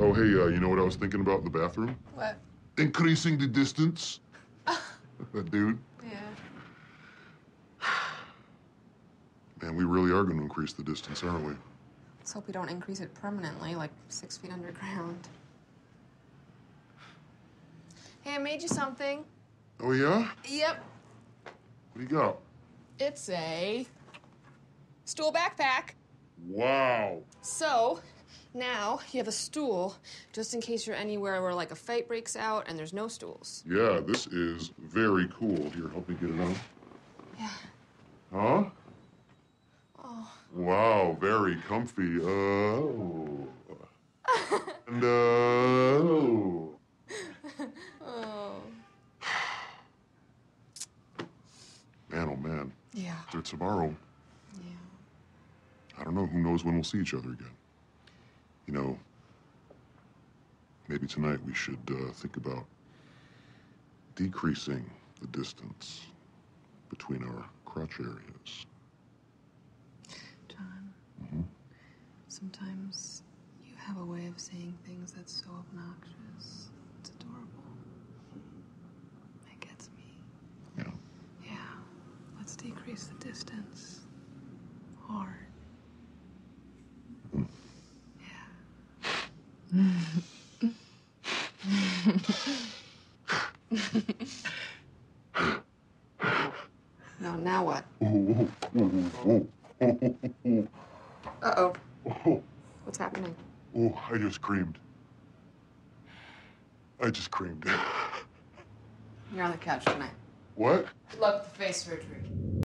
Oh, hey, uh, you know what I was thinking about in the bathroom? What? Increasing the distance. Dude, Yeah. man, we really are going to increase the distance, aren't we? Let's hope we don't increase it permanently, like six feet underground. Hey, I made you something. Oh, yeah? Yep. What do you got? It's a stool backpack. Wow. So now you have a stool just in case you're anywhere where like a fight breaks out and there's no stools. Yeah, this is very cool. Here, help me get it on. Yeah. Huh? Oh. Wow, very comfy. Oh. and, uh, oh. Oh. Man, oh man. Yeah. After tomorrow, Yeah. I don't know. Who knows when we'll see each other again? You know, maybe tonight we should uh, think about decreasing the distance between our crotch areas. Jon. mm -hmm. Sometimes you have a way of saying things that's so obnoxious. It's adorable. It gets me. Yeah. Yeah. Let's decrease the distance. Yeah. now, now what? Oh, oh, oh, oh, oh, Uh oh. oh, What's happening? oh, I just creamed. I just creamed. You're on the couch tonight. What? Good luck with the face surgery.